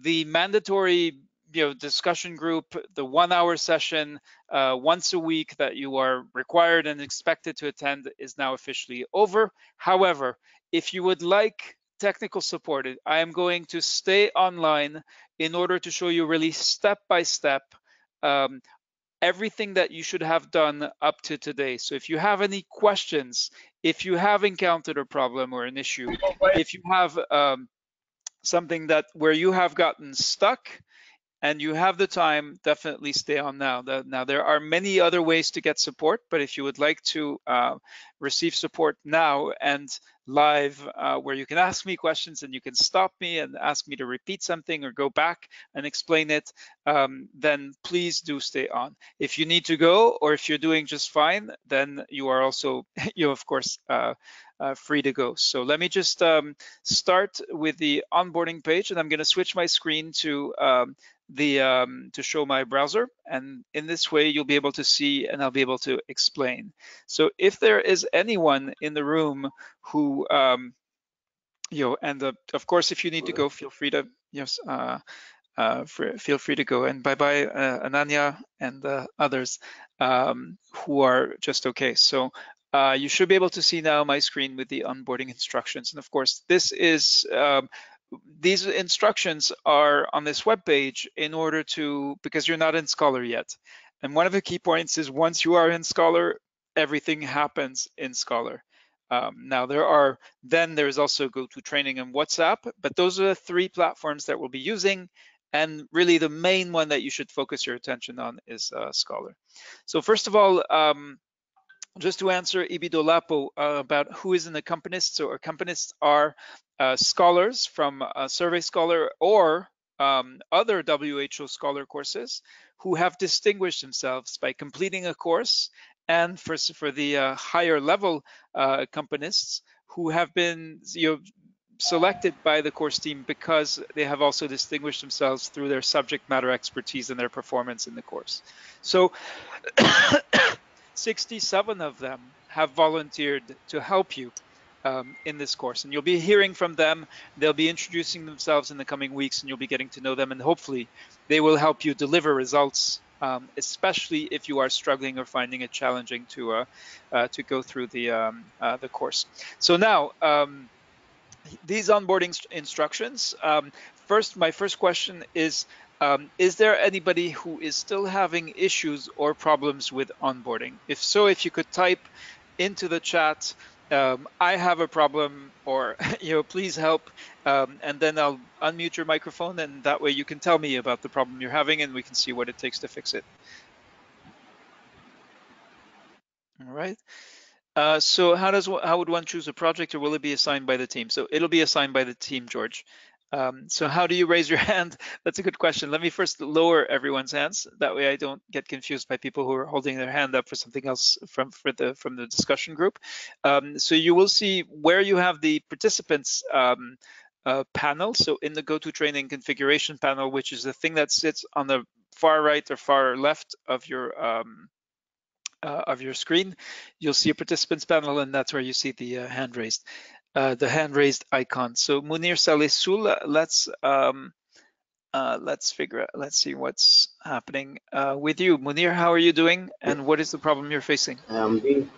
the mandatory you know discussion group the one hour session uh, once a week that you are required and expected to attend is now officially over. However if you would like technical support i am going to stay online in order to show you really step by step um, everything that you should have done up to today. So if you have any questions if you have encountered a problem or an issue if you have um, something that where you have gotten stuck and you have the time, definitely stay on now. Now, there are many other ways to get support, but if you would like to uh, receive support now and live, uh, where you can ask me questions and you can stop me and ask me to repeat something or go back and explain it, um, then please do stay on. If you need to go or if you're doing just fine, then you are also, you of course, uh, uh, free to go. So let me just um, start with the onboarding page and I'm gonna switch my screen to um, the um, to show my browser and in this way you'll be able to see and I'll be able to explain. So if there is anyone in the room who um, you know and uh, of course if you need to go feel free to yes uh, uh, for, feel free to go and bye bye uh, Ananya and uh, others um, who are just okay. So uh, you should be able to see now my screen with the onboarding instructions. And of course, this is um, these instructions are on this web page in order to, because you're not in Scholar yet. And one of the key points is once you are in Scholar, everything happens in Scholar. Um, now there are, then there's also GoToTraining and WhatsApp, but those are the three platforms that we'll be using. And really the main one that you should focus your attention on is uh, Scholar. So first of all, um, just to answer Ibidolapo uh, about who is an accompanist. So accompanists are uh, scholars from a Survey Scholar or um, other WHO Scholar courses who have distinguished themselves by completing a course and for, for the uh, higher level uh, accompanists who have been you know, selected by the course team because they have also distinguished themselves through their subject matter expertise and their performance in the course. So 67 of them have volunteered to help you um, in this course. And you'll be hearing from them. They'll be introducing themselves in the coming weeks and you'll be getting to know them. And hopefully they will help you deliver results, um, especially if you are struggling or finding it challenging to uh, uh, to go through the, um, uh, the course. So now, um, these onboarding instructions, um, first, my first question is, um, is there anybody who is still having issues or problems with onboarding? If so, if you could type into the chat, um, I have a problem, or you know, please help, um, and then I'll unmute your microphone, and that way you can tell me about the problem you're having, and we can see what it takes to fix it. All right. Uh, so how does how would one choose a project, or will it be assigned by the team? So it'll be assigned by the team, George. Um, so how do you raise your hand? That's a good question. Let me first lower everyone's hands. That way I don't get confused by people who are holding their hand up for something else from the from the discussion group. Um, so you will see where you have the participants um, uh, panel. So in the GoToTraining configuration panel, which is the thing that sits on the far right or far left of your um, uh, of your screen, you'll see a participants panel, and that's where you see the uh, hand raised uh, the hand raised icon. So Munir Salesul, let's um, uh, let's figure out, let's see what's happening uh, with you. Munir, how are you doing and what is the problem you're facing? I'm doing,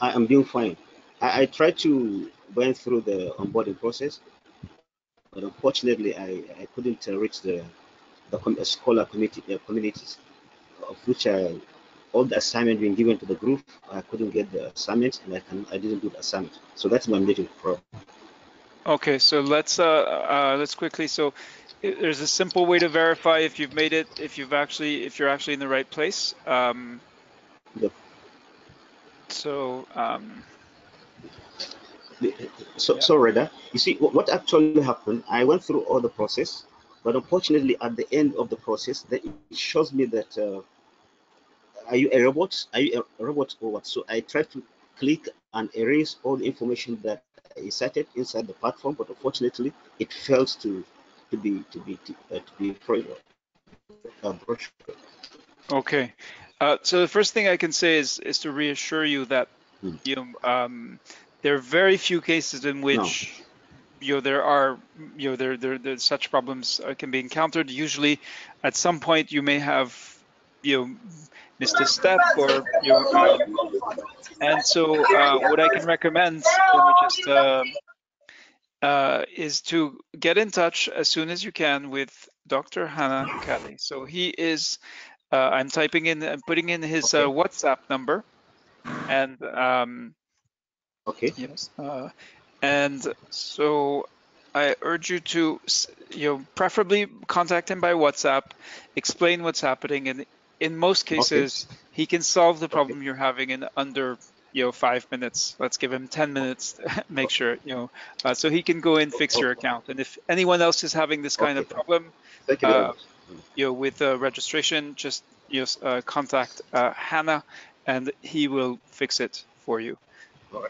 I'm doing fine. I, I tried to went through the onboarding process, but unfortunately I, I couldn't reach the, the scholar community, uh, communities of which I all the assignment being given to the group, I couldn't get the assignment and I can I didn't do the assignment. So that's my major problem. Okay, so let's uh, uh, let's quickly. So there's a simple way to verify if you've made it, if you've actually if you're actually in the right place. Um, yep. So. Um, so, yeah. so Reda, you see what actually happened. I went through all the process, but unfortunately, at the end of the process, that it shows me that uh, are you a robot? Are you a robot or what? So I try to click and erase all the information that is inserted inside the platform, but unfortunately, it fails to to be to be to, uh, to be uh, Okay. Uh, so the first thing I can say is is to reassure you that hmm. you know um, there are very few cases in which you know there are you know there there, there such problems uh, can be encountered. Usually, at some point you may have you missed a step or you um, and so uh, what I can recommend let me just uh, uh, is to get in touch as soon as you can with Dr. Hannah Kelly. So he is uh, I'm typing in I'm putting in his uh, Okay. WhatsApp number and um, Okay. Yes. Uh, and so I urge you to, you know, preferably contact him by WhatsApp, explain what's happening, and in most cases, he can solve the problem you're having in under, you know, five minutes. Let's give him 10 minutes, to make sure, you know, uh, so he can go in, fix your account. And if anyone else is having this kind of problem, Thank you Uh, you know, with uh, registration, just you know, uh, contact uh, Hannah, and he will fix it for you.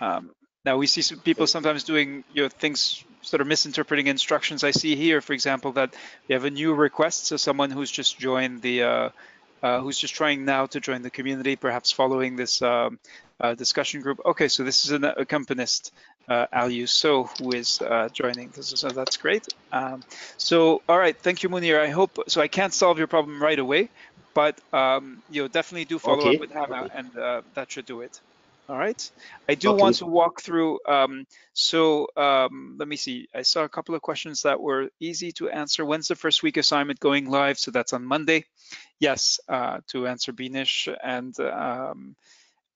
Um, now we see some people sometimes doing you know things sort of misinterpreting instructions. I see here, for example, that we have a new request, so someone who's just joined the, uh, uh, who's just trying now to join the community, perhaps following this um, uh, discussion group. Okay, so this is an accompanist, uh, Aliu So, who is uh, joining. This is, so that's great. Um, so, all right, thank you, Munir. I hope so. I can't solve your problem right away, but um, you know definitely do follow Okay, up with Hannah, okay. and uh, that should do it. All right. I do Okay. want to walk through. Um, so um, let me see. I saw a couple of questions that were easy to answer. When's the first week assignment going live? So that's on Monday. Yes, uh, to answer Binish and um,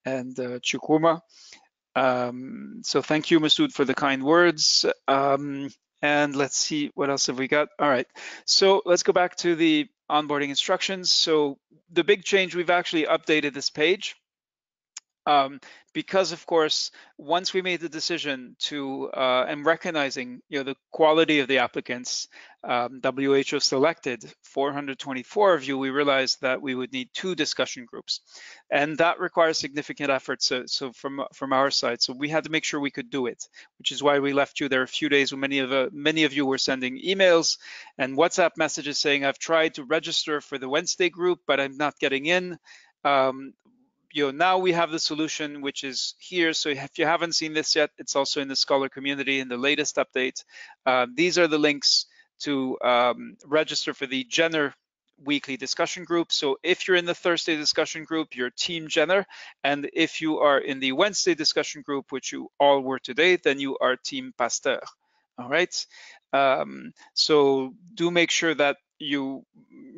and uh, Chukuma. Um, so thank you, Masood, for the kind words. Um, and let's see what else have we got. All right. So let's go back to the onboarding instructions. So the big change, we've actually updated this page um, because of course once we made the decision to uh, and recognizing you know the quality of the applicants um, who selected 424 of you we realized that we would need two discussion groups. And that requires significant effort so, so from from our side. So we had to make sure we could do it which is why we left you there a few days when many of uh, many of you were sending emails and whatsapp messages saying i've tried to register for the wednesday group but i'm not getting in. Um, you know, now we have the solution, which is here. So if you haven't seen this yet, it's also in the Scholar community in the latest update. Uh, these are the links to um, register for the Jenner weekly discussion group. So if you're in the Thursday discussion group, you're Team Jenner. And if you are in the Wednesday discussion group, which you all were today, then you are Team Pasteur. All right. Um, so do make sure that you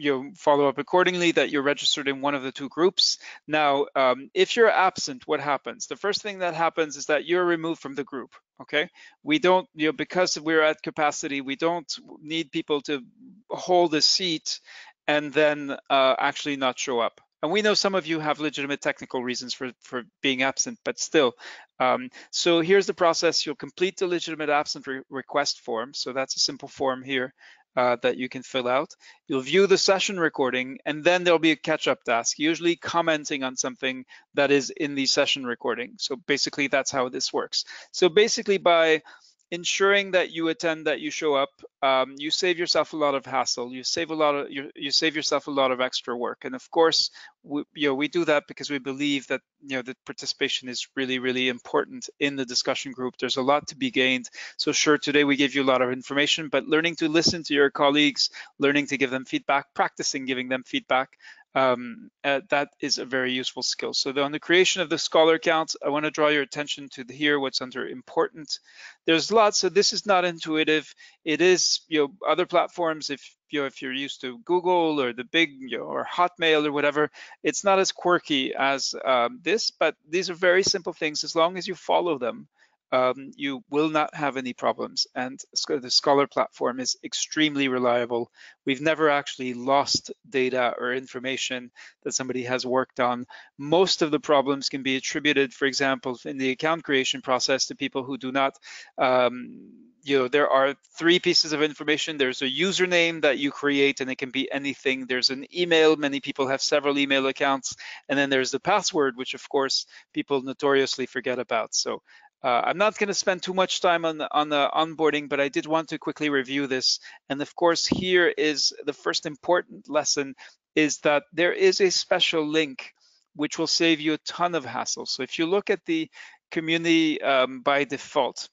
you follow up accordingly that you're registered in one of the two groups. Now um, if you're absent what happens? The first thing that happens is that you're removed from the group okay? We don't you know because we're at capacity we don't need people to hold a seat and then uh, actually not show up. And we know some of you have legitimate technical reasons for for being absent but still um, so here's the process. You'll complete the legitimate absent re request form. So that's a simple form here uh, that you can fill out. You'll view the session recording and then there'll be a catch-up task, usually commenting on something that is in the session recording. So basically that's how this works. So basically by ensuring that you attend, that you show up, um, you save yourself a lot of hassle. You save a lot of you, you save yourself a lot of extra work. And of course, we, you know, we do that because we believe that you know that participation is really really important in the discussion group. There's a lot to be gained. So sure, today we gave you a lot of information, but learning to listen to your colleagues, learning to give them feedback, practicing giving them feedback, um, uh, that is a very useful skill. So on the creation of the Scholar account, I want to draw your attention to the, here what's under important. There's lots, so this is not intuitive. It is, you know, other platforms, if you know, if you're used to Google or the big, you know, or Hotmail or whatever, it's not as quirky as um, this, but these are very simple things. As long as you follow them, um, you will not have any problems. And the Scholar platform is extremely reliable. We've never actually lost data or information that somebody has worked on. Most of the problems can be attributed, for example, in the account creation process to people who do not, um, you know, there are three pieces of information. There's a username that you create and it can be anything. There's an email. Many people have several email accounts. And then there's the password, which of course people notoriously forget about. So uh, I'm not going to spend too much time on the, on the onboarding, but I did want to quickly review this. And of course, here is the first important lesson is that there is a special link which will save you a ton of hassle. So if you look at the community um, by default,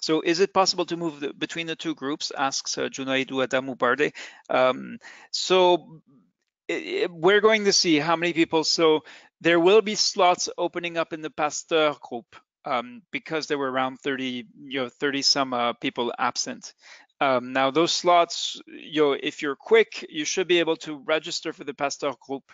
So is it possible to move the, between the two groups? Asks uh, Junaidu Adamu Barde. Um, so we're going to see how many people. So there will be slots opening up in the Pasteur group um, because there were around 30, you know, 30 some uh, people absent. Um, now those slots, you know, if you're quick, you should be able to register for the Pasteur group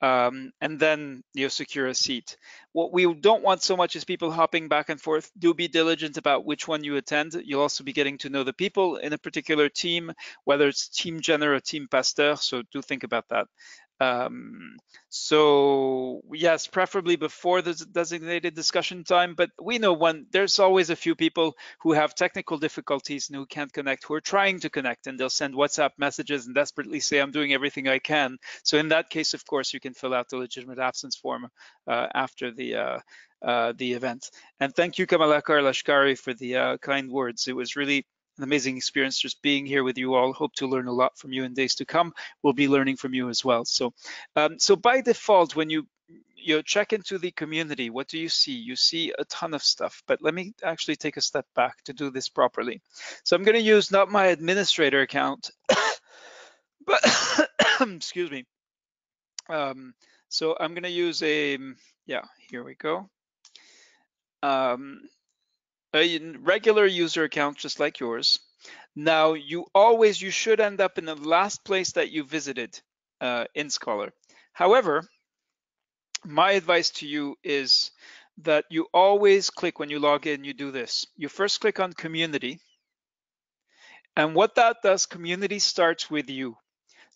um, and then you secure a seat. What we don't want so much is people hopping back and forth. Do be diligent about which one you attend. You'll also be getting to know the people in a particular team, whether it's Team Jenner or Team Pasteur, so do think about that. Um, so yes, preferably before the designated discussion time, but we know when there's always a few people who have technical difficulties and who can't connect, who are trying to connect and they'll send WhatsApp messages and desperately say, I'm doing everything I can. So in that case, of course, you can fill out the legitimate absence form uh, after the uh, uh, the event. And thank you, Kamalakar Lashkari, for the uh, kind words. It was really an amazing experience just being here with you all. Hope to learn a lot from you in days to come. We'll be learning from you as well. So, um, so by default, when you you check into the community, what do you see? You see a ton of stuff, but let me actually take a step back to do this properly. So I'm going to use not my administrator account, but excuse me. Um, so I'm going to use a, yeah, here we go. Um, a regular user account just like yours. Now you always, you should end up in the last place that you visited uh, in Scholar. However, my advice to you is that you always click when you log in, you do this. You first click on community. And what that does, community starts with you.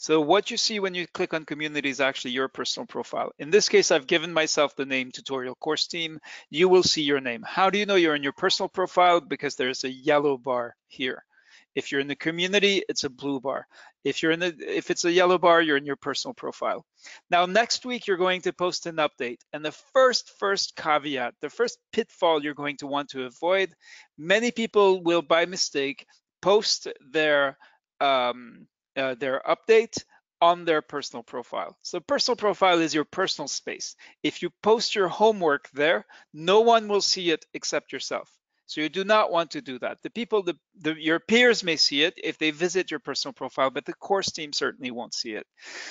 So what you see when you click on community is actually your personal profile. In this case, I've given myself the name tutorial course team. You will see your name. How do you know you're in your personal profile? Because there's a yellow bar here. If you're in the community, it's a blue bar. If you're in the, if it's a yellow bar, you're in your personal profile. Now, next week, you're going to post an update. And the first, first caveat, the first pitfall you're going to want to avoid, many people will by mistake post their um, uh, their update on their personal profile. So personal profile is your personal space. If you post your homework there, no one will see it except yourself. So you do not want to do that. The people, the, the, your peers may see it if they visit your personal profile, but the course team certainly won't see it.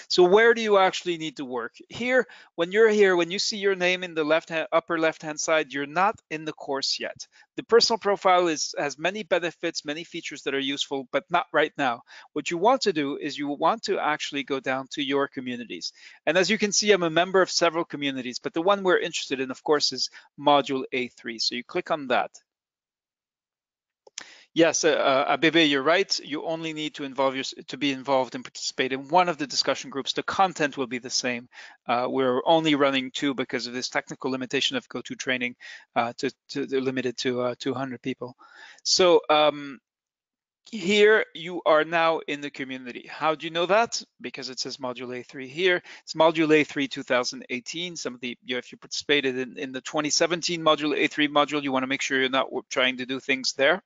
So where do you actually need to work? Here, when you're here, when you see your name in the left hand, upper left-hand side, you're not in the course yet. The personal profile is has many benefits, many features that are useful, but not right now. What you want to do is you want to actually go down to your communities. And as you can see, I'm a member of several communities, but the one we're interested in, of course, is module A3. So you click on that. Yes, uh, uh, Abebe, you're right. You only need to involve your, to be involved and participate in one of the discussion groups. The content will be the same. Uh, we're only running two because of this technical limitation of GoToTraining uh, to, to limited to uh, 200 people. So um, here you are now in the community. How do you know that? Because it says module A3 here. It's module A3 2018. Some of the, you know, if you participated in, in the 2017 module A3 module, you wanna make sure you're not trying to do things there.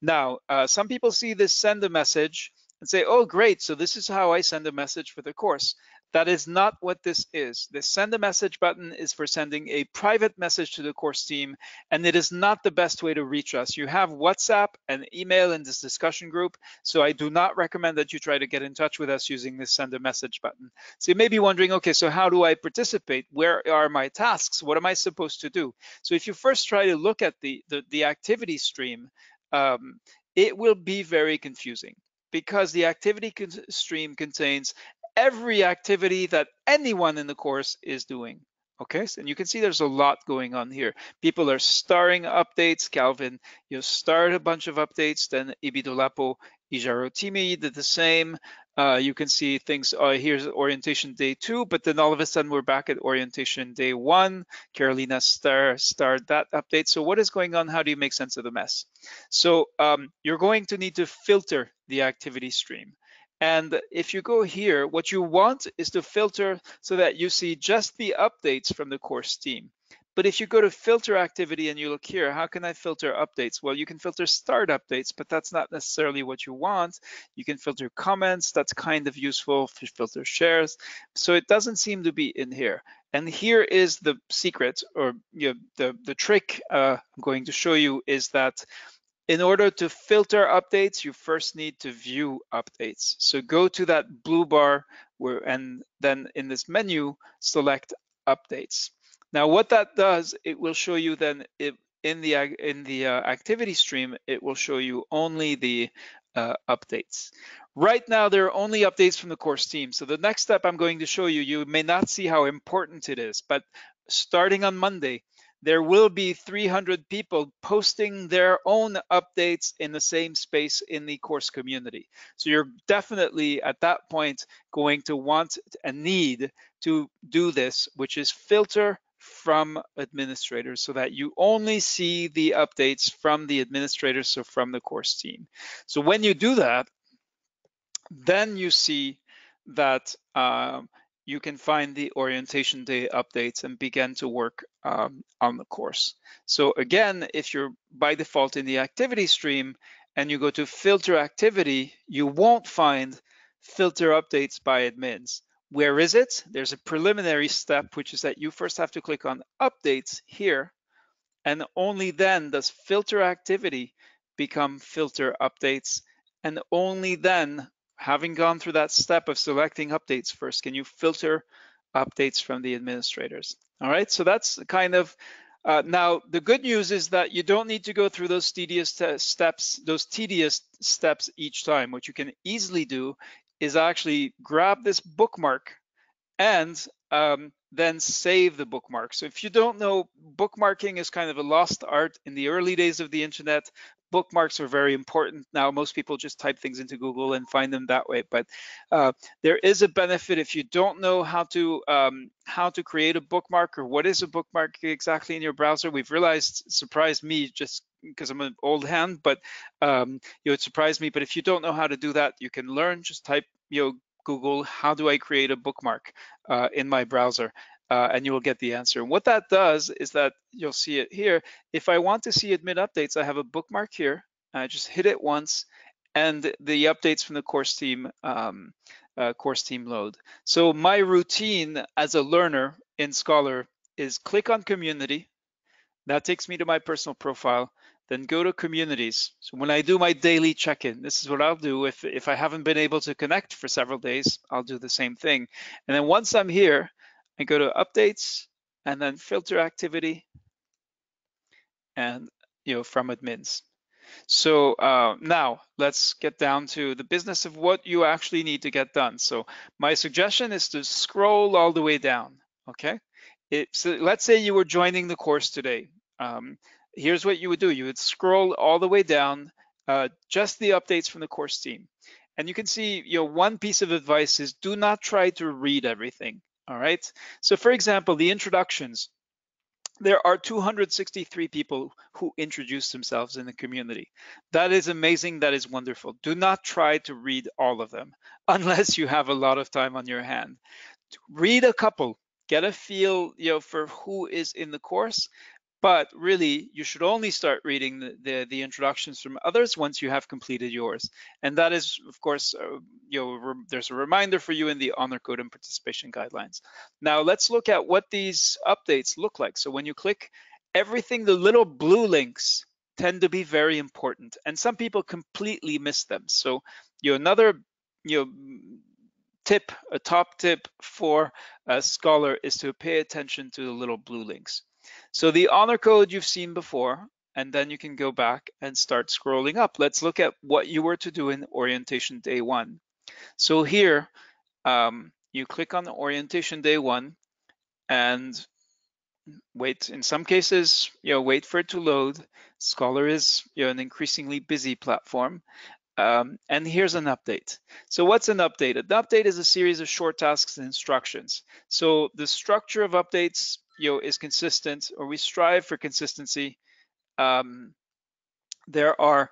Now, uh, some people see this send a message and say, oh, great, so this is how I send a message for the course. That is not what this is. The send a message button is for sending a private message to the course team, and it is not the best way to reach us. You have WhatsApp and email in this discussion group, so I do not recommend that you try to get in touch with us using this send a message button. So you may be wondering, okay, so how do I participate? Where are my tasks? What am I supposed to do? So if you first try to look at the, the, the activity stream, um, it will be very confusing because the activity stream contains every activity that anyone in the course is doing. Okay, and you can see there's a lot going on here. People are starting updates. Calvin, you start a bunch of updates. Then Ibidolapo Ijarotimi did the same. Uh, you can see things, uh, here's orientation day two, but then all of a sudden we're back at orientation day one. Carolina star, started that update. So what is going on? How do you make sense of the mess? So um, you're going to need to filter the activity stream. And if you go here, what you want is to filter so that you see just the updates from the course team. But if you go to filter activity and you look here, how can I filter updates? Well, you can filter start updates, but that's not necessarily what you want. You can filter comments, that's kind of useful, filter shares. So it doesn't seem to be in here. And here is the secret or you know, the, the trick uh, I'm going to show you is that in order to filter updates, you first need to view updates. So go to that blue bar where, and then in this menu, select updates. Now what that does, it will show you then it, in the in the uh, activity stream, it will show you only the uh, updates. Right now, there are only updates from the course team. So the next step I'm going to show you, you may not see how important it is, but starting on Monday, there will be 300 people posting their own updates in the same space in the course community. So you're definitely at that point going to want and need to do this, which is filter from administrators so that you only see the updates from the administrators, so from the course team. So when you do that, then you see that um, you can find the orientation day updates and begin to work um, on the course. So again, if you're by default in the activity stream and you go to filter activity, you won't find filter updates by admins. Where is it? There's a preliminary step, which is that you first have to click on updates here, and only then does filter activity become filter updates, and only then having gone through that step of selecting updates first, can you filter updates from the administrators? All right, so that's kind of, uh, now the good news is that you don't need to go through those tedious steps, those tedious steps each time. What you can easily do is actually grab this bookmark and um, then save the bookmark. So if you don't know, bookmarking is kind of a lost art in the early days of the internet bookmarks are very important now. Most people just type things into Google and find them that way. But uh, there is a benefit if you don't know how to um, how to create a bookmark or what is a bookmark exactly in your browser. We've realized, surprised me just because I'm an old hand, but um, you know, it surprised me. But if you don't know how to do that, you can learn. Just type you know Google, how do I create a bookmark uh, in my browser? Uh, and you will get the answer. And what that does is that you'll see it here. If I want to see admit updates, I have a bookmark here. I just hit it once and the updates from the course team um, uh, course team load. So my routine as a learner in Scholar is click on community. That takes me to my personal profile. Then go to communities. So when I do my daily check-in, this is what I'll do. If, if I haven't been able to connect for several days, I'll do the same thing. And then once I'm here, and go to updates and then filter activity and you know from admins. So uh, now let's get down to the business of what you actually need to get done. So my suggestion is to scroll all the way down, okay? It, so let's say you were joining the course today. Um, here's what you would do. You would scroll all the way down, uh, just the updates from the course team. And you can see, you know, one piece of advice is do not try to read everything. All right. So for example, the introductions, there are 263 people who introduce themselves in the community. That is amazing. That is wonderful. Do not try to read all of them unless you have a lot of time on your hand. Read a couple, get a feel you know, for who is in the course, but really you should only start reading the, the, the, introductions from others once you have completed yours. And that is, of course, uh, you know, there's a reminder for you in the honor code and participation guidelines. Now let's look at what these updates look like. So when you click everything, the little blue links tend to be very important and some people completely miss them. So you know, another, you know, tip, a top tip for a scholar is to pay attention to the little blue links. So the honor code you've seen before, and then you can go back and start scrolling up. Let's look at what you were to do in orientation day one. So here, um, you click on orientation day one and wait. In some cases, you know, wait for it to load. Scholar is you know, an increasingly busy platform. Um, and here's an update. So what's an update? An update is a series of short tasks and instructions. So the structure of updates you know, is consistent or we strive for consistency. Um, there are,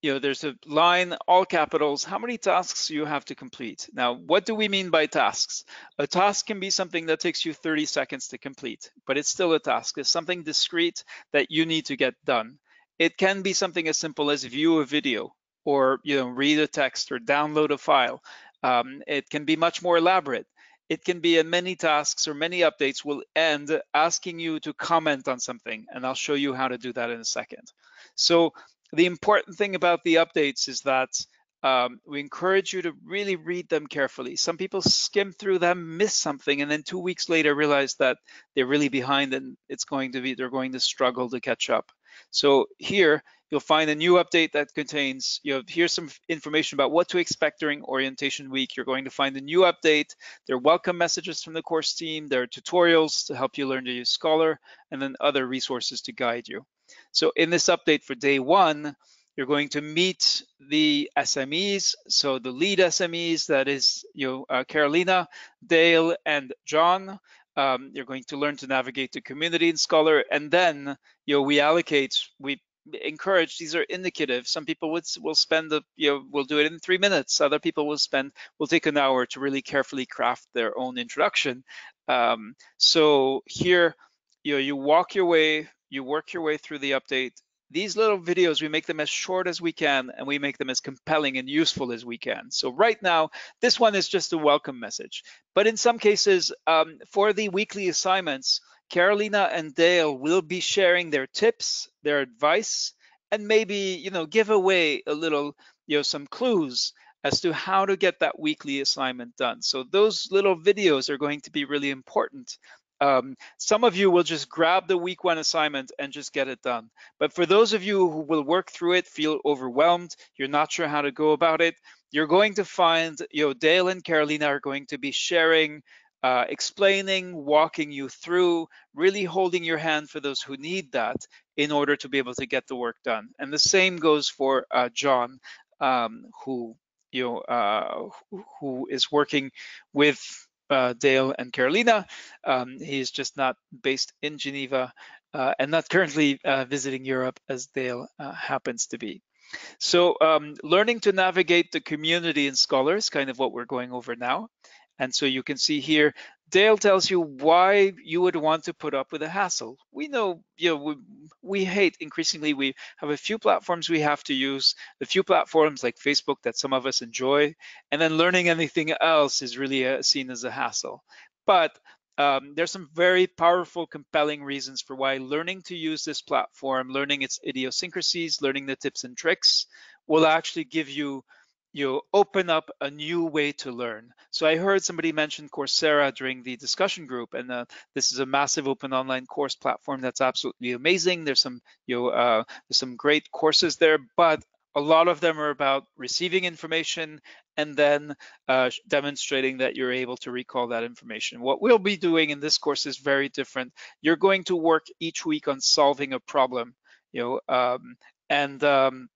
you know, there's a line, all capitals, how many tasks you have to complete. Now, what do we mean by tasks? A task can be something that takes you 30 seconds to complete, but it's still a task. It's something discrete that you need to get done. It can be something as simple as view a video or you know read a text or download a file. Um, it can be much more elaborate. It can be in many tasks or many updates will end asking you to comment on something, and I'll show you how to do that in a second. So the important thing about the updates is that um, we encourage you to really read them carefully. Some people skim through them, miss something, and then two weeks later realize that they're really behind and it's going to be, they're going to struggle to catch up. So here, you'll find a new update that contains, you know, here's some information about what to expect during orientation week. You're going to find a new update. There are welcome messages from the course team. There are tutorials to help you learn to use Scholar, and then other resources to guide you. So in this update for day one, you're going to meet the SMEs, so the lead SMEs, that is you know, uh, Carolina, Dale, and John. Um, you're going to learn to navigate the community in Scholar, and then you know we allocate, we encourage. These are indicative. Some people would will spend the you know will do it in three minutes. Other people will spend will take an hour to really carefully craft their own introduction. Um, so here, you know, you walk your way, you work your way through the update, these little videos, we make them as short as we can and we make them as compelling and useful as we can. So right now, this one is just a welcome message. But in some cases, um, for the weekly assignments, Carolina and Dale will be sharing their tips, their advice, and maybe, you know, give away a little, you know, some clues as to how to get that weekly assignment done. So those little videos are going to be really important um, some of you will just grab the week one assignment and just get it done. But for those of you who will work through it, feel overwhelmed, you're not sure how to go about it, you're going to find, you know, Dale and Carolina are going to be sharing, uh, explaining, walking you through, really holding your hand for those who need that in order to be able to get the work done. And the same goes for uh, John, um, who, you know, uh, who is working with uh, Dale and Carolina. Um, he's just not based in Geneva uh, and not currently uh, visiting Europe as Dale happens to be. So um, learning to navigate the community and scholars, kind of what we're going over now. And so you can see here Dale tells you why you would want to put up with a hassle. We know, you know, we, we, hate increasingly. We have a few platforms we have to use, a few platforms like Facebook that some of us enjoy, and then learning anything else is really a, uh, seen as a hassle. But um, there's some very powerful, compelling reasons for why learning to use this platform, learning its idiosyncrasies, learning the tips and tricks will actually give you you open up a new way to learn. So I heard somebody mention Coursera during the discussion group, and uh, this is a massive open online course platform that's absolutely amazing. There's some you know uh, there's some great courses there, but a lot of them are about receiving information and then uh, demonstrating that you're able to recall that information. What we'll be doing in this course is very different. You're going to work each week on solving a problem, you know, um, and um,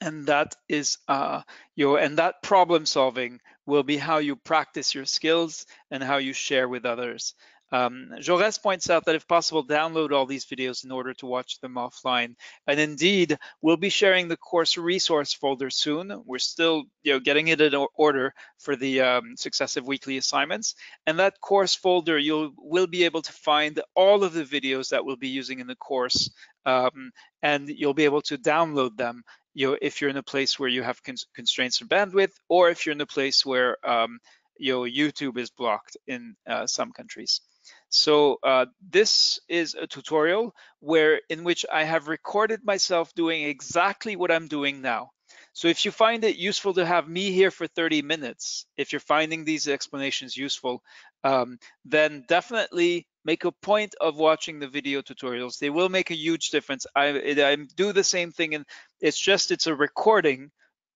and that is uh, your and that problem solving will be how you practice your skills and how you share with others. Um, Jaurès points out that if possible, download all these videos in order to watch them offline. And indeed, we'll be sharing the course resource folder soon. We're still you know, getting it in order for the um, successive weekly assignments. And that course folder, you will be able to find all of the videos that we'll be using in the course. Um, and you'll be able to download them you know, if you're in a place where you have constraints for bandwidth, or if you're in a place where um, you know, YouTube is blocked in uh, some countries. So uh, this is a tutorial where in which I have recorded myself doing exactly what I'm doing now. So if you find it useful to have me here for 30 minutes, if you're finding these explanations useful, um, then definitely make a point of watching the video tutorials. They will make a huge difference. I, I do the same thing and it's just, it's a recording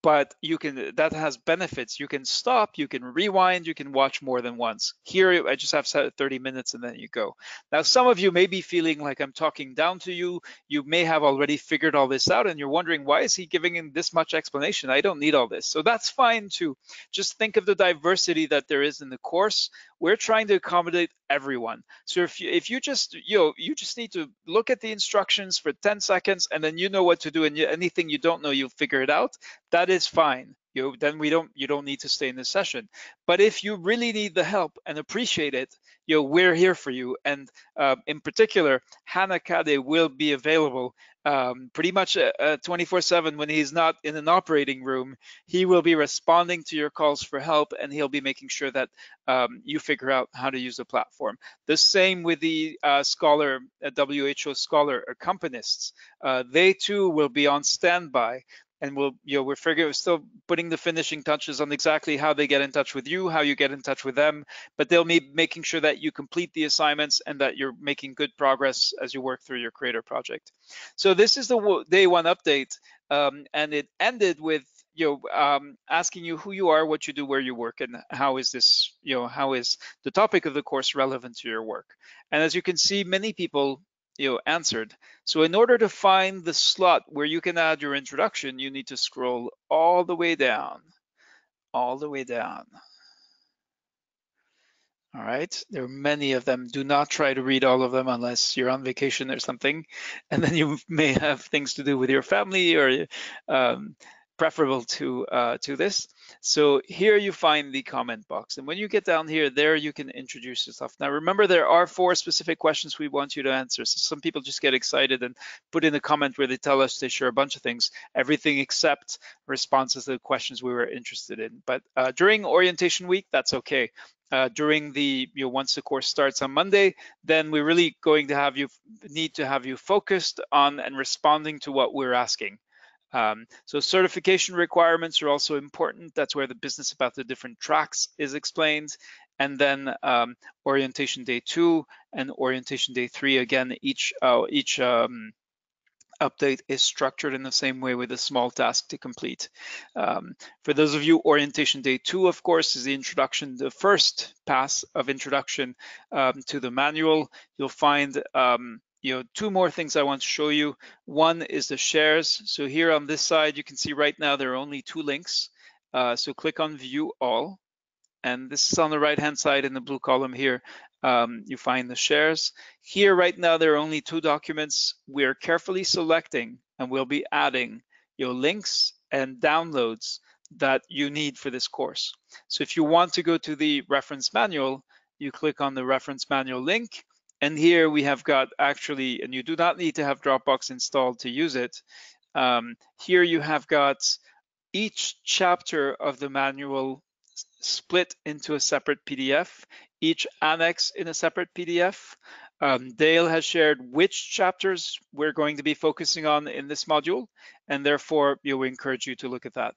but you can that has benefits. You can stop you can rewind you can watch more than once. Here i just have set 30 minutes and then you go. Now some of you may be feeling like i'm talking down to you. You may have already figured all this out and you're wondering why is he giving him this much explanation? I don't need all this. So that's fine too. Just think of the diversity that there is in the course we're trying to accommodate everyone so if you if you just you know you just need to look at the instructions for 10 seconds and then you know what to do and you, anything you don't know you'll figure it out that is fine. You know, then we don't you don't need to stay in this session. But if you really need the help and appreciate it, you know we're here for you. And uh, in particular, Hannah Kade will be available um, pretty much 24/7 when he's not in an operating room. He will be responding to your calls for help, and he'll be making sure that um, you figure out how to use the platform. The same with the uh, scholar, uh, WHO scholar accompanists. Uh, they too will be on standby and we'll you know we're figuring still putting the finishing touches on exactly how they get in touch with you how you get in touch with them but they'll be making sure that you complete the assignments and that you're making good progress as you work through your creator project. So this is the day one update um, and it ended with you know um, asking you who you are what you do where you work and how is this you know how is the topic of the course relevant to your work? And as you can see many people you know, answered. So in order to find the slot where you can add your introduction, you need to scroll all the way down, all the way down. All right, there are many of them. Do not try to read all of them unless you're on vacation or something, and then you may have things to do with your family or um, preferable to uh, to this. So here you find the comment box. And when you get down here, there you can introduce yourself. Now remember, there are four specific questions we want you to answer. So some people just get excited and put in a comment where they tell us they share a bunch of things, everything except responses to the questions we were interested in. But uh, during orientation week, that's okay. Uh, during the you know once the course starts on Monday, then we're really going to have you need to have you focused on and responding to what we're asking. Um, so certification requirements are also important. That's where the business about the different tracks is explained. And then um, orientation day two and orientation day three, again, each, uh, each um, update is structured in the same way with a small task to complete. Um, for those of you, orientation day two, of course, is the introduction, the first pass of introduction um, to the manual. You'll find um, you know, two more things I want to show you. One is the shares. So here on this side, you can see right now there are only two links. Uh, so click on view all. And this is on the right hand side in the blue column here. Um, you find the shares. Here right now, there are only two documents. We're carefully selecting and we'll be adding your links and downloads that you need for this course. So if you want to go to the reference manual, you click on the reference manual link and here we have got actually, and you do not need to have Dropbox installed to use it. Um, here you have got each chapter of the manual split into a separate PDF, each annex in a separate PDF. Um, Dale has shared which chapters we're going to be focusing on in this module, and therefore you know, encourage you to look at that.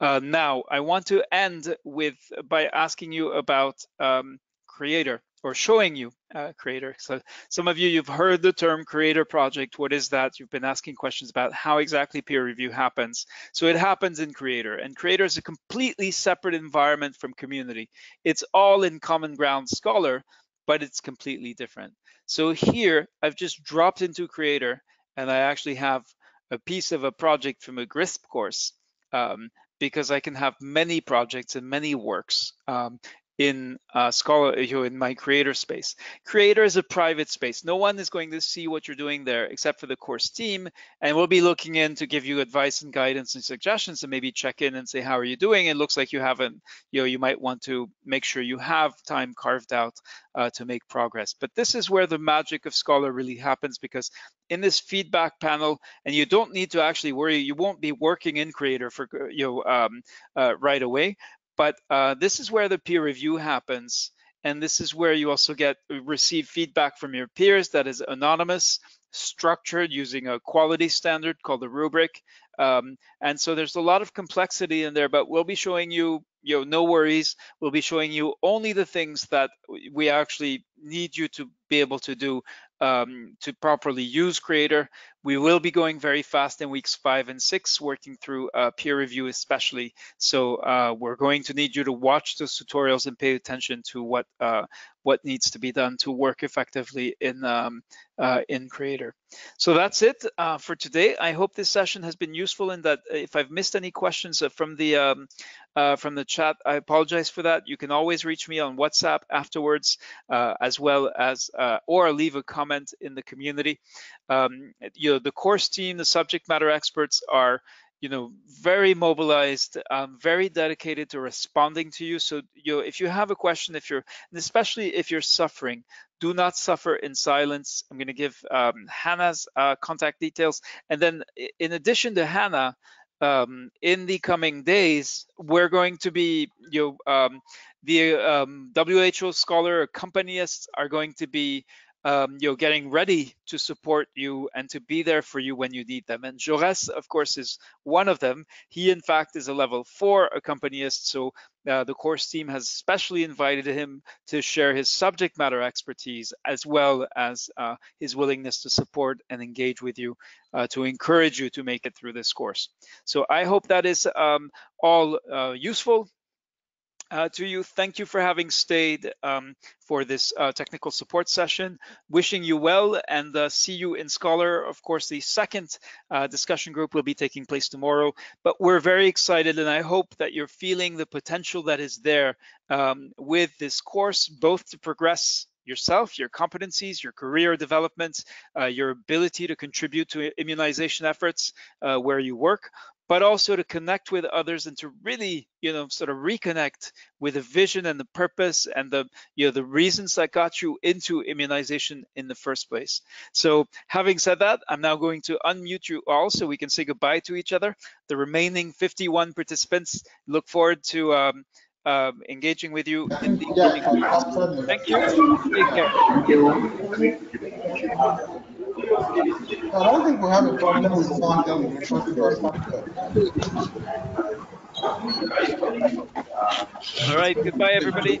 Uh, now, I want to end with by asking you about um, Creator or showing you uh, creator. So some of you, you've heard the term creator project. What is that? You've been asking questions about how exactly peer review happens. So it happens in creator and creator is a completely separate environment from community. It's all in common ground scholar, but it's completely different. So here I've just dropped into creator and I actually have a piece of a project from a GRISP course um, because I can have many projects and many works. Um, in uh, Scholar, in my creator space. Creator is a private space. No one is going to see what you're doing there except for the course team, and we'll be looking in to give you advice and guidance and suggestions, and maybe check in and say how are you doing. It looks like you haven't, you know, you might want to make sure you have time carved out uh, to make progress. But this is where the magic of Scholar really happens because in this feedback panel, and you don't need to actually worry, you won't be working in Creator for you know um, uh, right away, but uh, this is where the peer review happens. And this is where you also get receive feedback from your peers that is anonymous, structured using a quality standard called the rubric. Um, and so there's a lot of complexity in there, but we'll be showing you, you know, no worries. We'll be showing you only the things that we actually need you to be able to do um, to properly use Creator. We will be going very fast in weeks five and six, working through uh, peer review especially. So uh, we're going to need you to watch those tutorials and pay attention to what uh, what needs to be done to work effectively in um, uh, in Creator. So that's it uh, for today. I hope this session has been useful in that if I've missed any questions uh, from the um, uh, from the chat, I apologize for that. You can always reach me on WhatsApp afterwards, uh, as well as uh, or leave a comment in the community. Um, you know, the course team, the subject matter experts are you know, very mobilized, um, very dedicated to responding to you. So, you know, if you have a question, if you're, especially if you're suffering, do not suffer in silence. I'm going to give um, Hannah's uh, contact details. And then in addition to Hannah, um, in the coming days, we're going to be, you know, um, the um, WHO scholar accompanists are going to be um, you know, getting ready to support you and to be there for you when you need them. And Jaurès, of course, is one of them. He, in fact, is a level four accompanist. So uh, the course team has specially invited him to share his subject matter expertise as well as uh, his willingness to support and engage with you uh, to encourage you to make it through this course. So I hope that is um, all uh, useful uh, to you. Thank you for having stayed um, for this uh, technical support session. Wishing you well and uh, see you in Scholar. Of course, the second uh, discussion group will be taking place tomorrow, but we're very excited and I hope that you're feeling the potential that is there um, with this course, both to progress yourself, your competencies, your career development, uh, your ability to contribute to immunization efforts uh, where you work, but also to connect with others and to really, you know, sort of reconnect with the vision and the purpose and the, you know, the reasons that got you into immunization in the first place. So having said that, I'm now going to unmute you all so we can say goodbye to each other. The remaining 51 participants look forward to um, um, engaging with you in the coming Thank you. Take care. I don't think we have a problem with funding because the first All right, goodbye, everybody.